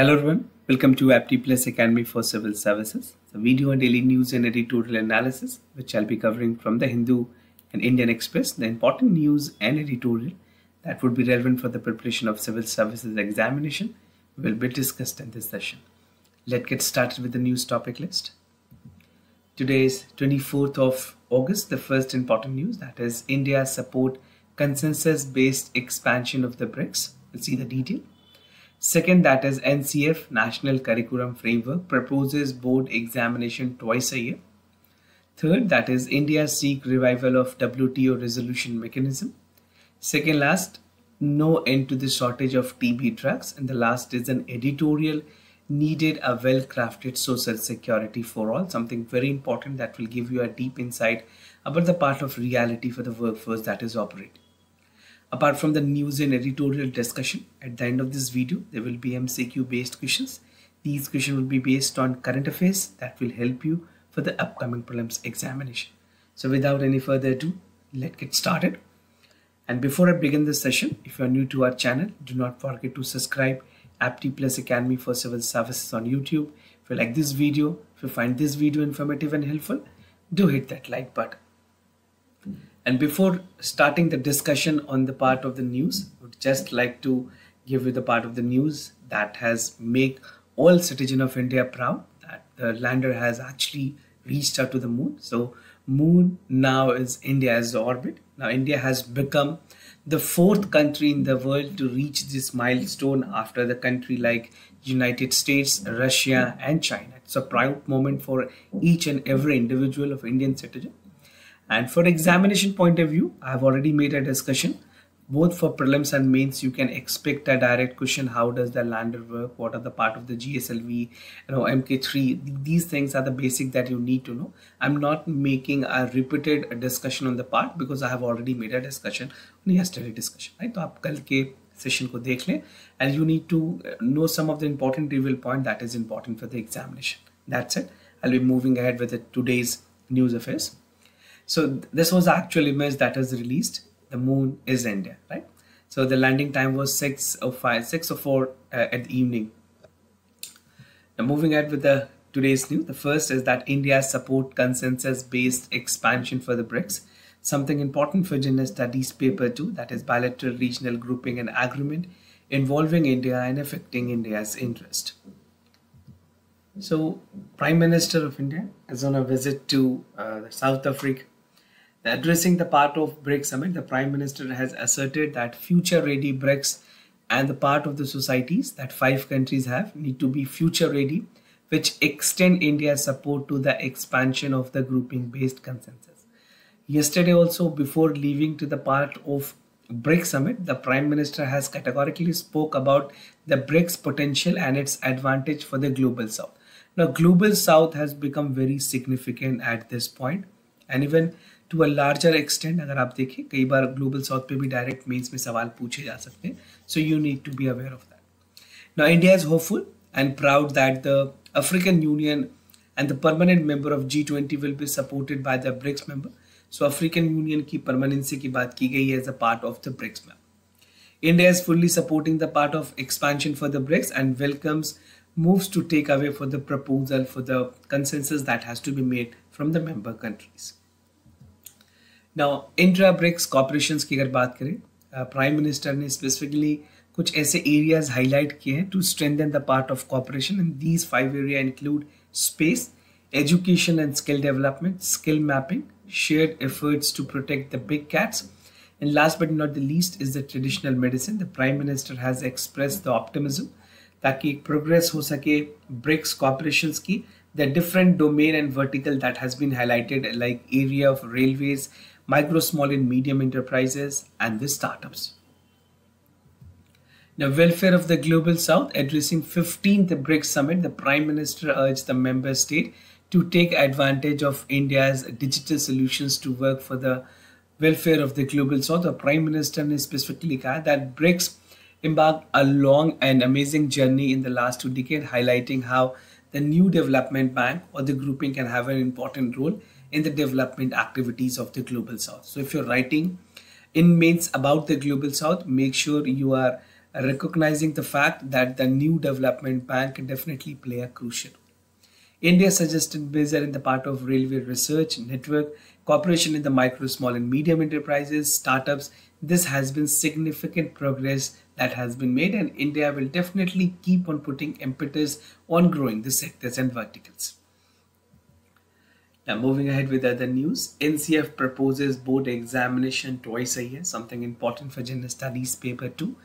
Hello everyone, welcome to Apti Plus Academy for Civil Services, the video and daily news and editorial analysis which I'll be covering from the Hindu and Indian Express, the important news and editorial that would be relevant for the preparation of civil services examination will be discussed in this session. Let's get started with the news topic list. Today is 24th of August, the first important news that is India support consensus based expansion of the BRICS. We'll see the detail. Second, that is NCF, National Curriculum Framework, proposes board examination twice a year. Third, that is India seek revival of WTO resolution mechanism. Second last, no end to the shortage of TB drugs. And the last is an editorial needed a well-crafted social security for all, something very important that will give you a deep insight about the part of reality for the workforce that is operating. Apart from the news and editorial discussion, at the end of this video, there will be MCQ based questions. These questions will be based on current affairs that will help you for the upcoming prelims examination. So without any further ado, let's get started. And before I begin this session, if you are new to our channel, do not forget to subscribe Apti Plus Academy for Civil Services on YouTube. If you like this video, if you find this video informative and helpful, do hit that like button. And before starting the discussion on the part of the news, I would just like to give you the part of the news that has made all citizen of India proud that the lander has actually reached out to the moon. So moon now is India's orbit. Now India has become the fourth country in the world to reach this milestone after the country like United States, Russia and China. It's a proud moment for each and every individual of Indian citizen and for examination point of view, I have already made a discussion. Both for prelims and mains, you can expect a direct question. How does the lander work? What are the part of the GSLV? You know, MK3. These things are the basic that you need to know. I'm not making a repeated discussion on the part because I have already made a discussion on yesterday discussion. Right? तो आप कल के session को देख लें and you need to know some of the important trivial point that is important for the examination. That's it. I'll be moving ahead with the today's news affairs. so this was actual image that was released. The moon is India, right? So the landing time was 6.05, 6 or 4 uh, at the evening. Now moving ahead with the today's news. The first is that India support consensus-based expansion for the BRICS. Something important for General Studies paper 2, that is bilateral regional grouping and agreement involving India and affecting India's interest. So Prime Minister of India is on a visit to uh, South Africa Addressing the part of BRICS summit, the Prime Minister has asserted that future ready BRICS and the part of the societies that five countries have need to be future ready, which extend India's support to the expansion of the grouping based consensus. Yesterday, also, before leaving to the part of BRICS summit, the Prime Minister has categorically spoke about the BRICS potential and its advantage for the global south. Now, global south has become very significant at this point, and even to a larger extend अगर आप देखें, कई बार global south पे भी direct mains में सवाल पूछे जा सकते हैं so you need to be aware of that now India is hopeful and proud that the African union and the permanent member of G twenty will be supported by the BRICS member so African union की permanency की बात की गई है as a part of the BRICS member India is fully supporting the part of expansion for the BRICS and welcomes moves to take away for the proposal for the consensus that has to be made from the member countries now intra BRICS cooperation की अगर बात करें prime minister ने specifically कुछ ऐसे areas highlight किए हैं to strengthen the part of cooperation in these five area include space education and skill development skill mapping share efforts to protect the big cats and last but not the least is the traditional medicine the prime minister has express the optimism ताकि एक progress हो सके BRICS cooperation की the different domain and vertical that has been highlighted like area of railways micro, small and medium enterprises, and the startups. The welfare of the Global South, addressing 15th BRICS Summit, the Prime Minister urged the member state to take advantage of India's digital solutions to work for the welfare of the Global South. The Prime Minister specifically said that BRICS embarked a long and amazing journey in the last two decades, highlighting how the new development bank or the grouping can have an important role in the development activities of the global south so if you're writing in about the global south make sure you are recognizing the fact that the new development bank can definitely play a crucial India suggested Bizar in the part of railway research network, cooperation in the micro, small and medium enterprises, startups. This has been significant progress that has been made and India will definitely keep on putting impetus on growing the sectors and verticals. Now moving ahead with other news, NCF proposes board examination twice a year, something important for general studies paper 2,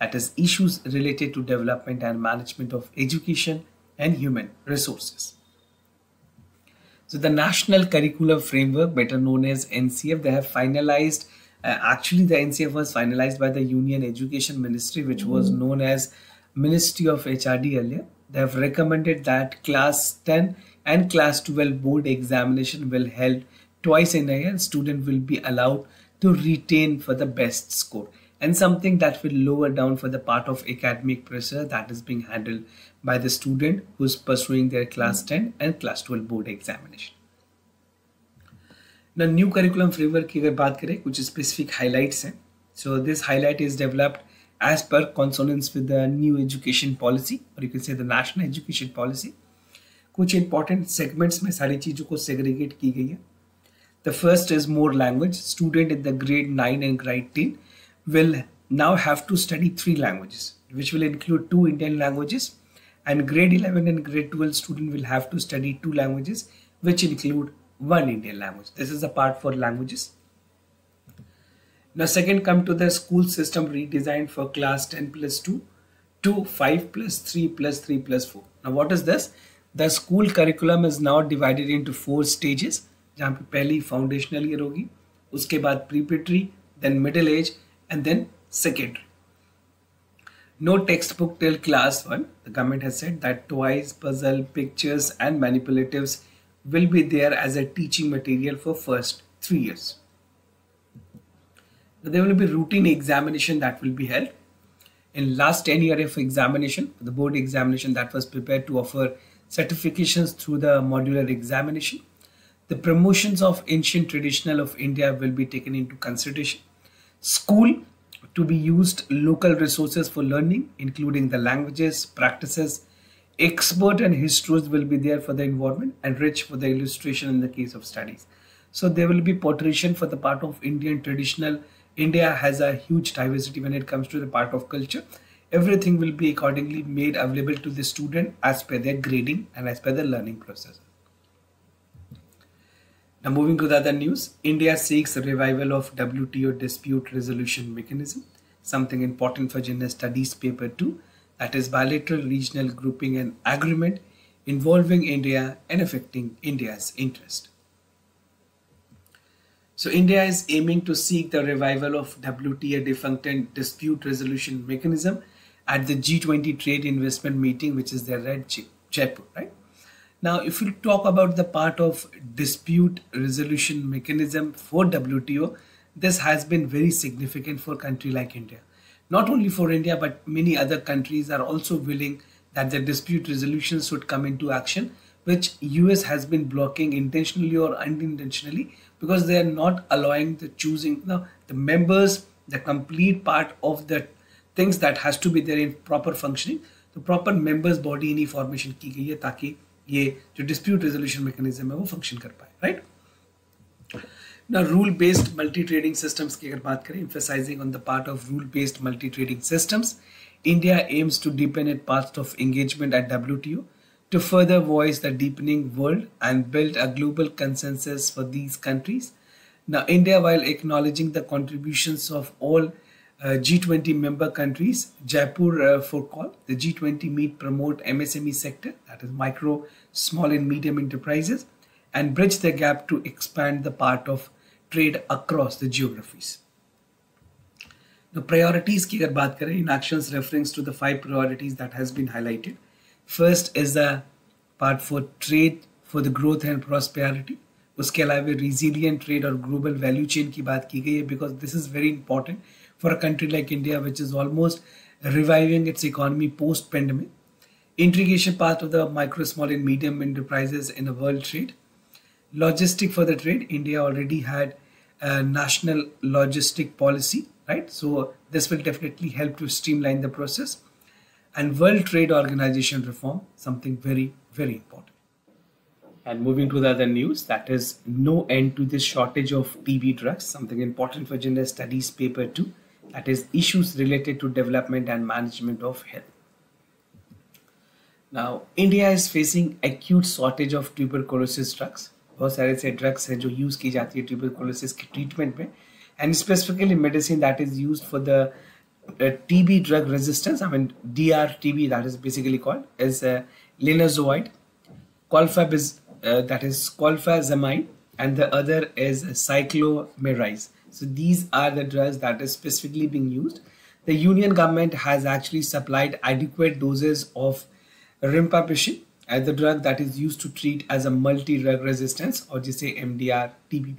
that is issues related to development and management of education and human resources. So the National Curricular Framework, better known as NCF, they have finalized. Uh, actually, the NCF was finalized by the Union Education Ministry, which was mm-hmm. known as Ministry of HRD earlier. They have recommended that Class 10 and Class 12 board examination will held twice in a year. Student will be allowed to retain for the best score and something that will lower down for the part of academic pressure that is being handled by the student who's pursuing their class 10 and class 12 board examination. Now new curriculum framework की अगर बात करें कुछ specific highlights हैं. So this highlight is developed as per consonance with the new education policy or you can say the national education policy. कुछ important segments में सारी चीज़ों को segregate की गई है. The first is more language. Student in the grade 9 and grade 10 will now have to study three languages, which will include two Indian languages and grade 11 and grade 12 student will have to study two languages which include one Indian language. This is the part for languages. Now second come to the school system redesigned for class 10 plus 2 to 5 plus 3 plus 3 plus 4. Now what is this? The school curriculum is now divided into four stages जहाँ पे पहली foundational year होगी उसके बाद प्रीपेटरी then middle age and then secondary no textbook till class 1. The government has said that toys, puzzle, pictures and manipulatives will be there as a teaching material for first 3 years. there will be routine examination that will be held. In last 10 year of examination, the board examination that was prepared to offer certifications through the modular examination. The promotions of ancient traditional of India will be taken into consideration. School to be used local resources for learning, including the languages, practices, expert and historians will be there for the environment and rich for the illustration in the case of studies. So there will be portrayal for the part of Indian traditional. India has a huge diversity when it comes to the part of culture. Everything will be accordingly made available to the student as per their grading and as per the learning process. Now moving to the other news, India seeks revival of WTO dispute resolution mechanism, something important for general studies paper 2, that is bilateral regional grouping and agreement involving India and affecting India's interest. So India is aiming to seek the revival of WTO defunct and dispute resolution mechanism at the G20 trade investment meeting, which is there at Jaipur, right? Now, if you talk about the part of dispute resolution mechanism for WTO, this has been very significant for a country like India. Not only for India, but many other countries are also willing that the dispute resolutions should come into action, which US has been blocking intentionally or unintentionally because they are not allowing the choosing now the members, the complete part of the things that has to be there in proper functioning. The proper members body in formation की गई है ताकि ये जो dispute resolution mechanism है वो function कर पाए राइट ना rule based multi trading systems की अगर बात करें emphasizing on the part of rule based multi trading systems India aims to deepen its path of engagement at WTO to further voice the deepening world and build a global consensus for these countries. Now, India, while acknowledging the contributions of all uh, G20 member countries, Jaipur uh, for call, the G20 meet promote MSME sector, that is micro, small and medium enterprises, and bridge the gap to expand the part of trade across the geographies. The priorities की अगर बात करें in actions reference to the five priorities that has been highlighted. First is the part for trade for the growth and prosperity. उसके अलावा resilient trade और global value chain की बात की गई है because this is very important for a country like India, which is almost reviving its economy post pandemic. Integration path of the micro, small, and medium enterprises in the world trade. Logistic for the trade, India already had uh, national logistic policy, right? So this will definitely help to streamline the process. and World Trade Organization reform, something very, very important. And moving to the other news, that is no end to this shortage of TB drugs, something important for general studies paper 2, that is issues related to development and management of health. Now, India is facing acute shortage of tuberculosis drugs. बहुत सारे ऐसे drugs हैं जो use की जाती है tuberculosis के treatment में and specifically medicine that is use for the TB drug resistance, I mean DRTB that is basically called is uh, linezolid. Colfab is uh, that is clofazimine and the other is cycloserine. So these are the drugs that is specifically being used. The union government has actually supplied adequate doses of rifampicin as the drug that is used to treat as a multi-drug resistance or just say MDR TB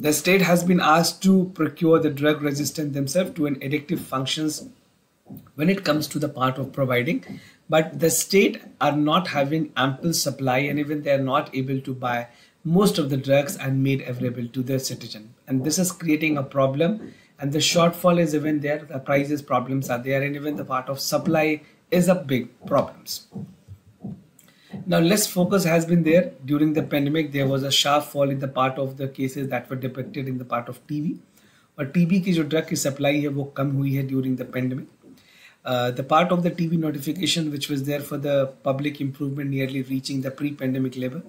The state has been asked to procure the drug resistant themselves to an addictive functions when it comes to the part of providing but the state are not having ample supply and even they are not able to buy most of the drugs and made available to the citizen and this is creating a problem and the shortfall is even there the prices problems are there and even the part of supply is a big problems. Now less focus has been there during the pandemic. There was a sharp fall in the part of the cases that were depicted in the part of TB. और TB की जो drug की supply है वो कम हुई है during the pandemic the part of the TB notification which was there for the public improvement nearly reaching the pre-pandemic level.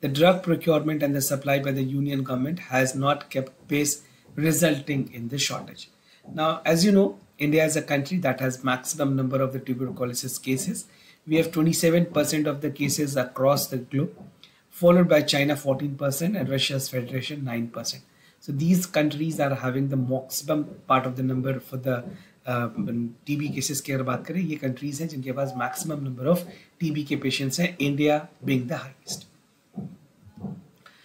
The drug procurement and the supply by the union government has not kept pace resulting in the shortage. Now as you know India is a country that has maximum number of the tuberculosis cases. We have 27% of the cases across the globe, followed by China 14% and Russia's Federation 9%. So these countries are having the maximum part of the number for the TB cases की अगर बात करें ये countries हैं जिनके पास maximum number of TB के patients हैं India being the highest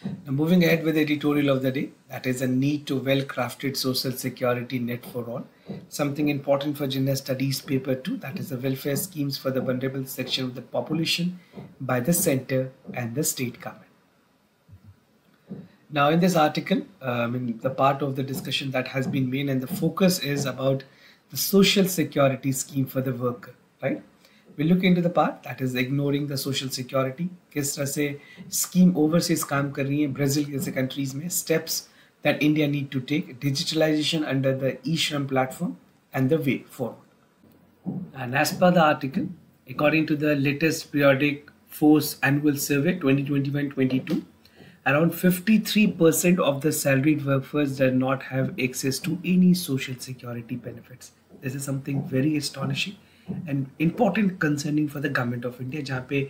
now moving ahead with the editorial of the day, that is a need to well-crafted social security net for all. Something important for general studies paper 2, that is the welfare schemes for the vulnerable section of the population by the center and the state government. Now in this article, um, I mean the part of the discussion that has been made and the focus is about the social security scheme for the worker, right? we look into the part that is ignoring the social security किस तरह से scheme overseas काम कर रही है Brazil जैसे countries में steps that India need to take digitalization under the e-shram platform and the way forward and as per the article according to the latest periodic force annual survey 2021-22 around 53% of the salaried workforce does not have access to any social security benefits this is something very astonishing and important concerning for the government of India जहाँ पे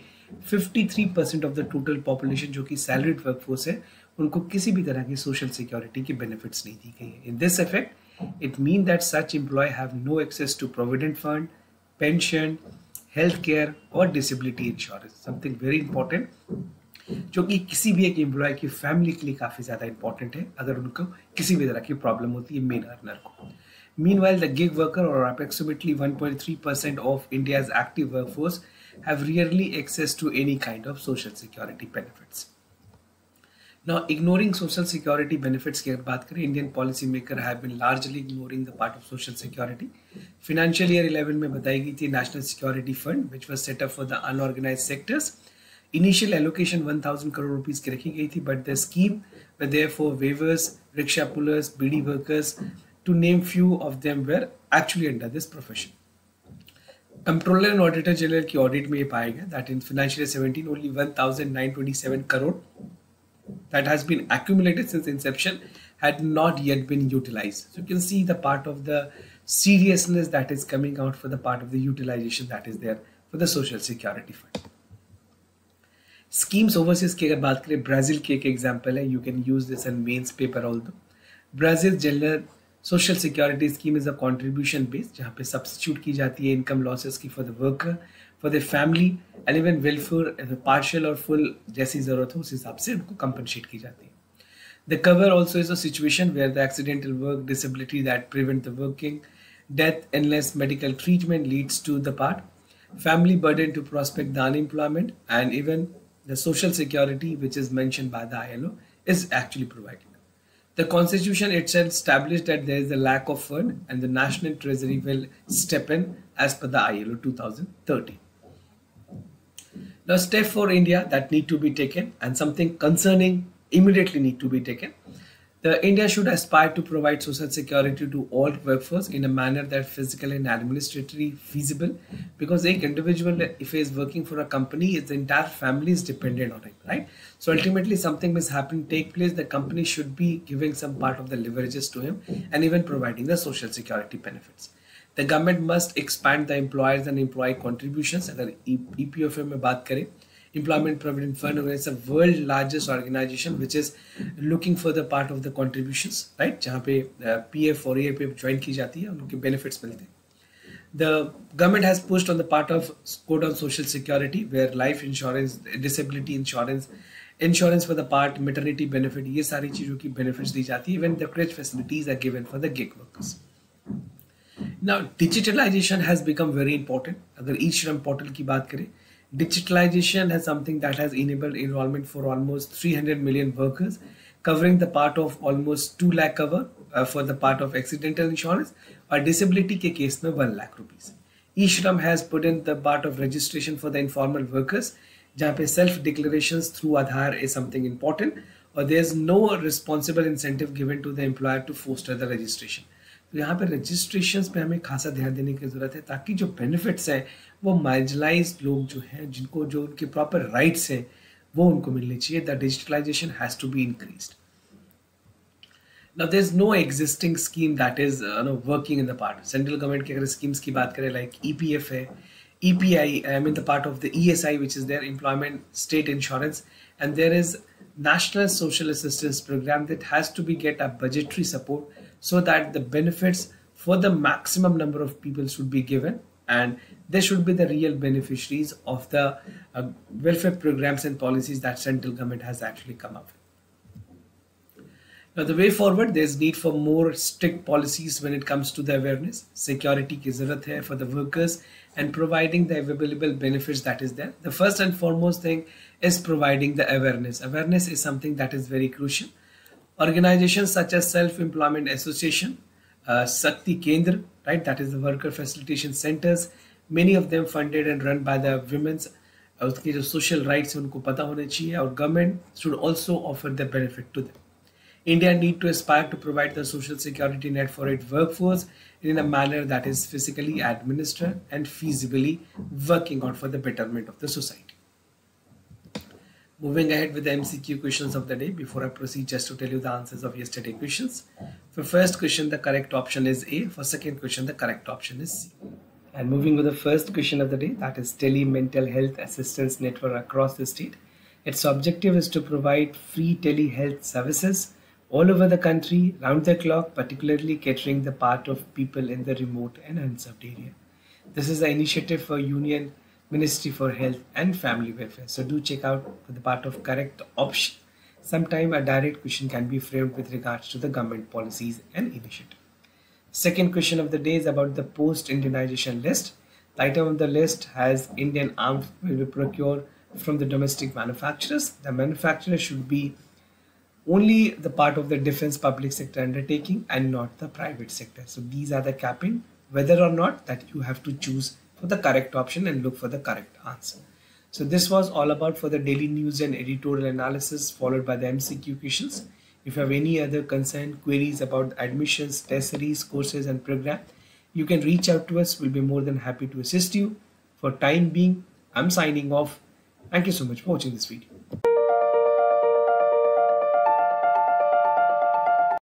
53 percent of the total population जो कि salaried workforce है, उनको किसी भी तरह की सोशल सिक्योरिटी की बेनिफिट्स नहीं दी गई है। In this effect it mean that such employ have no access to provident fund pension health care और disability insurance something very important जो कि किसी भी एक एम्प्लॉय की फैमिली के लिए काफ़ी ज़्यादा इंपॉर्टेंट है, अगर उनको किसी भी तरह की प्रॉब्लम होती है मेन अर्नर को। Meanwhile, the gig worker or approximately 1.3% of India's active workforce have rarely access to any kind of social security benefits. Now, ignoring social security benefits, Indian policymakers have been largely ignoring the part of social security. Financial year 11, mein gayi thi National Security Fund, which was set up for the unorganized sectors. Initial allocation 1000 crore rupees, ki rakhi gayi thi, but the scheme were there for waivers, rickshaw pullers, beedi workers to name few of them were actually under this profession. Comptroller and Auditor General general audit audit में ये पाया that in financial year 17 only 1927 crore that has been accumulated since inception had not yet been utilized. So you can see the part of the seriousness that is coming out for the part of the utilization that is there for the Social Security Fund. Schemes overseas cake. अगर बात example. Brazil की example. Example है you can use this in mains paper although Brazil social security scheme is a contribution based जहाँ पे substitute की जाती है income losses की for the worker for the family and even welfare partial और full जैसी ज़रूरत हो, उस हिसाब से उनको कंपनशेट की जाती है। The cover also is अचुएशन situation where the accidental work disability that prevent the working death endless medical treatment leads to the part family burden to prospect the unemployment and even the social security which is mention by the I L O is actually provided The constitution itself established that there is a lack of fund and the national treasury will step in as per the ILO 2030. Now step for India that need to be taken and something concerning immediately need to be taken the India should aspire to provide social security to all workforce in a manner that physically and administratively feasible because a individual if he is working for a company his entire family is dependent on it right so ultimately something must happen take place the company should be giving some part of the leverages to him and even providing the social security benefits the government must expand the employers and employee contributions अगर EPFM में बात करें Employment Provident Fund is a world largest organization which is looking for the part of the contributions right जहाँ पे PF और EAP join की जाती है उनके benefits मिलते हैं the government has pushed on the part of code on social security where life insurance disability insurance insurance for the part maternity benefit ये सारी चीज़ों की benefits दी जाती है when the crèche facilities are given for the gig workers now digitalization has become very important अगर ई श्रम portal की बात करें digitalization has something that has enabled enrollment for almost 300 million workers covering the part of almost 2 lakh cover uh, for the part of accidental insurance. Or disability case mein 1 lakh rupees. E-shram has put in the part of registration for the informal workers pe self declarations through aadhaar is something important. Or there's no responsible incentive given to the employer to foster the registration तो यहाँ पर registration पे हमें खासा ध्यान देने की ज़रूरत है ताकि जो बेनिफिट्स हैं, वो मार्जलाइज लोग जो हैं, जिनको जो उनके प्रॉपर राइट्स हैं, वो उनको मिलने चाहिए। The digitalisation has to be increase now there is no existing scheme that is no working in the part central government की अगर स्कीम्स की बात करें लाइक ई पी एफ़ है E P I I mean the part of the E S I which is there employment state insurance and there is national social assistance programme that has to be get a budgetary support so that the benefits for the maximum number of people should be given and they should be the real beneficiaries of the uh, welfare programs and policies that central government has actually come up with. Now the way forward, there's need for more strict policies when it comes to the awareness, security is there for the workers and providing the available benefits that is there. The first and foremost thing is providing the awareness. Awareness is something that is very crucial Organizations such as Self-Employment Association, uh, Sakti Kendra, right, that is the worker facilitation centers, many of them funded and run by the women's उसके जो social rights हैं उनको पता होने चाहिए और government should also offer the benefit to them India need to aspire to provide the social security net for its workforce in a manner that is physically administered and feasibly working out for the betterment of the society. Moving ahead with the MCQ questions of the day, before I proceed, just to tell you the answers of yesterday questions. For first question, the correct option is A. For second question, the correct option is C. And moving with the first question of the day, that is Tele Mental Health Assistance Network across the state. Its objective is to provide free telehealth services all over the country, round the clock, particularly catering the part of people in the remote and unserved area. This is an initiative for Union Ministry for Health and Family Welfare. So do check out the part of correct option. Sometime a direct question can be framed with regards to the government policies and initiative. Second question of the day is about the post-Indianization list. The item on the list has Indian arms will be procured from the domestic manufacturers. The manufacturer should be only the part of the defense public sector undertaking and not the private sector. So these are the capping, whether or not that you have to choose for the correct option and look for the correct answer. So this was all about for the daily news and editorial analysis followed by the MCQ questions. If you have any other concern, queries about admissions, test series, courses and program, you can reach out to us. We'll be more than happy to assist you. For time being, I'm signing off. Thank you so much for watching this video.